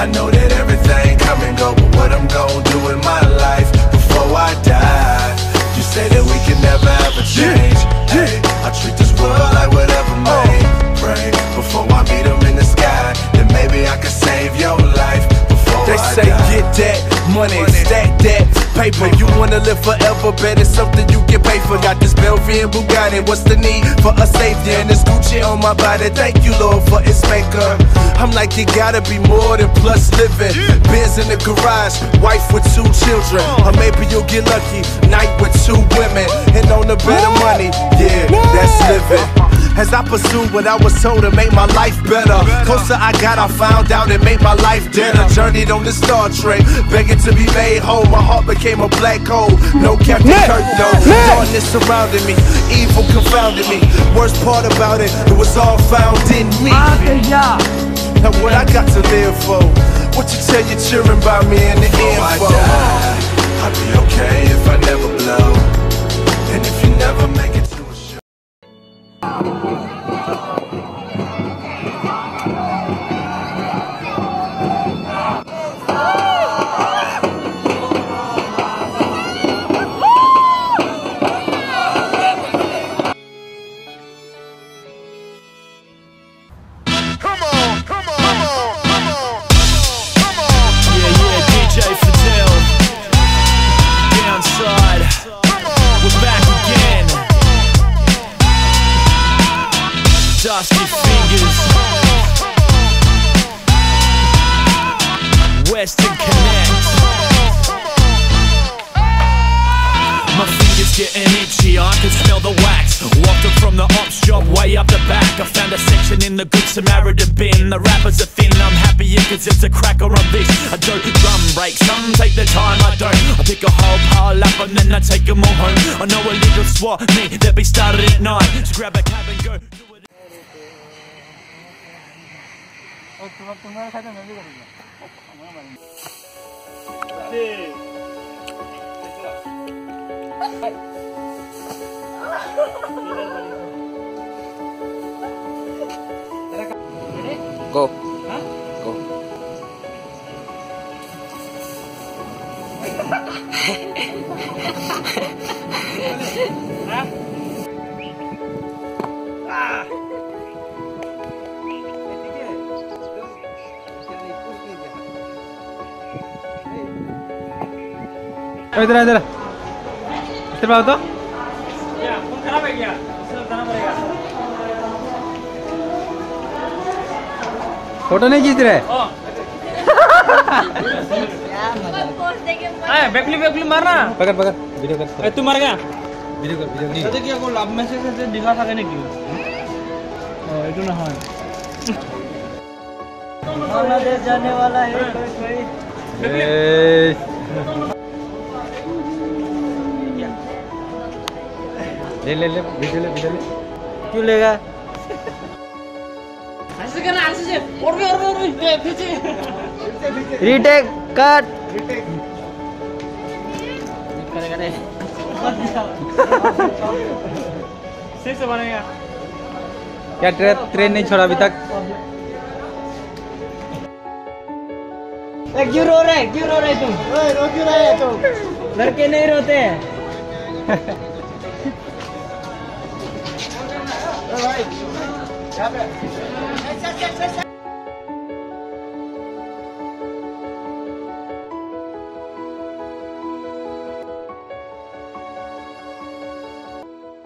I know that everything come and go, but what I'm gonna do in my life before I die. You say that we can never ever change. Hey, I treat this world like whatever oh. may pray Before I meet them in the sky, then maybe I can save your life before they I say die. get that money paper. You wanna live forever, bet it's something you get paid for. Got this Belgian Bugatti, what's the need for a safety? And this Gucci on my body, thank you Lord for its maker. I'm like it gotta be more than plus living. Benz in the garage, wife with two children, or maybe you'll get lucky, night with two women, and on the of money, yeah, that's living. As I pursued what I was told to make my life better. Closer I got, I found out it made my life deader. Journeyed on the Star Trek, begging to be made whole. My heart became a black hole. No Captain Kirk, no. Darkness surrounded me, evil confounded me. Worst part about it, it was all found in me. Now what I got to live for? What you tell you cheering by me in the Before I info? die, I'd be okay if I never getting I can smell the wax. Walked up from the ops job way up the back. I found a section in the Good Samaritan bin. The rappers are thin, I'm happier cause it's a cracker on this. I don't drum break, some take the time, I don't. I pick a whole pile up and then I take them all home. I know a little swat me that be started at nine. So grab a cab and go. do it. Go. Go. इधर आ, इधर आ। इधर आओ तो खराब है क्या? Photo नहीं खींच रहे? हाँ। बेकली बेकली मारना। पकड़ पकड़। वीडियो कर तू मर गया। वीडियो कर वीडियो नहीं। क्या को लव मैसेज से दिखा सके नहीं क्यों? ओ इतना हाँ। बांग्लादेश जाने वाला है। कोई कोई ले ले ले वीडियो ले वीडियो ले। क्यों लेगा? ऐसे करना ऐसे से और भी और भी और भी पीछे रीटेक कट करेगा नहीं सही से बनेगा क्या ट्रेन ट्रेन नहीं छोड़ा अभी तक? क्यों रो रहे? क्यों रो रहे तुम? रो क्यों रहे तुम? लड़के नहीं रोते हैं। Vai, vai. Abre.